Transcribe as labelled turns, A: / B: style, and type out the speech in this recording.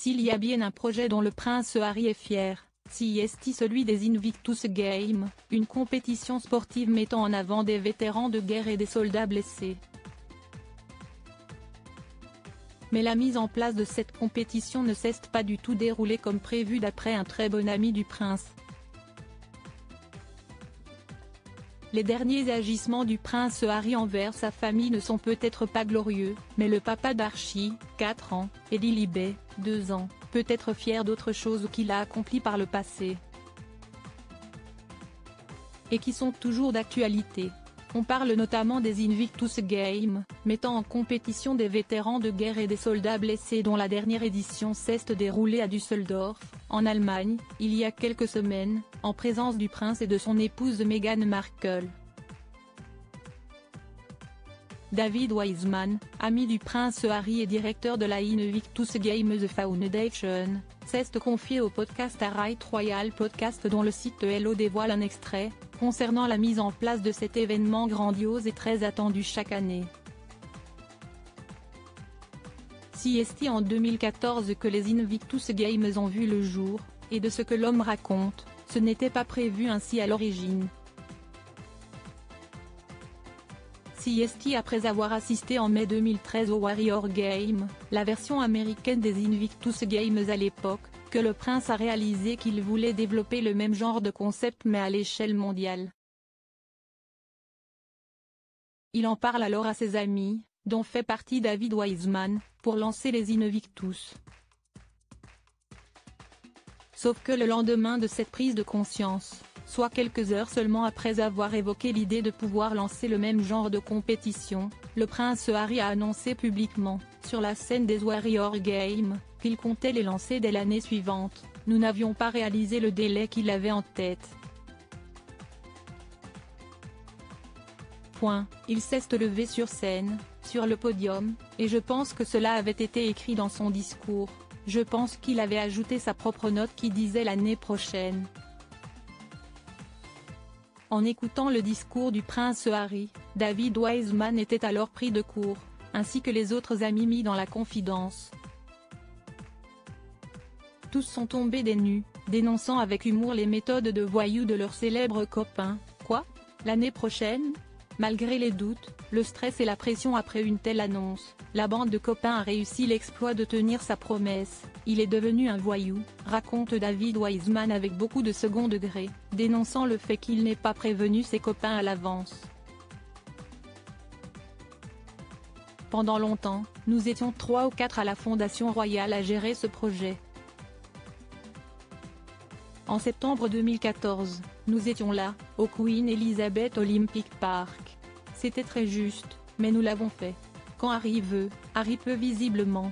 A: S'il y a bien un projet dont le prince Harry est fier, si est celui des Invictus Games, une compétition sportive mettant en avant des vétérans de guerre et des soldats blessés. Mais la mise en place de cette compétition ne s'est pas du tout déroulée comme prévu d'après un très bon ami du prince. Les derniers agissements du prince Harry envers sa famille ne sont peut-être pas glorieux, mais le papa d'Archie, 4 ans, et Lilibet, 2 ans, peut être fier d'autre chose qu'il a accompli par le passé. Et qui sont toujours d'actualité. On parle notamment des Invictus Games, mettant en compétition des vétérans de guerre et des soldats blessés dont la dernière édition s'est déroulée à Düsseldorf, en Allemagne, il y a quelques semaines, en présence du prince et de son épouse Meghan Markle. David Wiseman, ami du prince Harry et directeur de la Invictus Games Foundation, s'est confié au podcast Right Royal Podcast dont le site Hello dévoile un extrait, concernant la mise en place de cet événement grandiose et très attendu chaque année. Si est en 2014 que les Invictus Games ont vu le jour, et de ce que l'homme raconte, ce n'était pas prévu ainsi à l'origine. Après avoir assisté en mai 2013 au Warrior Game, la version américaine des Invictus Games à l'époque, que le prince a réalisé qu'il voulait développer le même genre de concept mais à l'échelle mondiale. Il en parle alors à ses amis, dont fait partie David Wiseman, pour lancer les Invictus. Sauf que le lendemain de cette prise de conscience, soit quelques heures seulement après avoir évoqué l'idée de pouvoir lancer le même genre de compétition, le prince Harry a annoncé publiquement, sur la scène des Warrior Games, qu'il comptait les lancer dès l'année suivante, nous n'avions pas réalisé le délai qu'il avait en tête. Point, il s'est levé sur scène, sur le podium, et je pense que cela avait été écrit dans son discours, je pense qu'il avait ajouté sa propre note qui disait l'année prochaine. En écoutant le discours du prince Harry, David Wiseman était alors pris de court, ainsi que les autres amis mis dans la confidence. Tous sont tombés des nues, dénonçant avec humour les méthodes de voyous de leur célèbre copain. Quoi? L'année prochaine? Malgré les doutes, le stress et la pression après une telle annonce, la bande de copains a réussi l'exploit de tenir sa promesse, il est devenu un voyou, raconte David Wiseman avec beaucoup de second degré, dénonçant le fait qu'il n'ait pas prévenu ses copains à l'avance. Pendant longtemps, nous étions trois ou quatre à la Fondation Royale à gérer ce projet. En septembre 2014, nous étions là, au Queen Elizabeth Olympic Park. C'était très juste, mais nous l'avons fait. Quand Harry veut, Harry peut visiblement,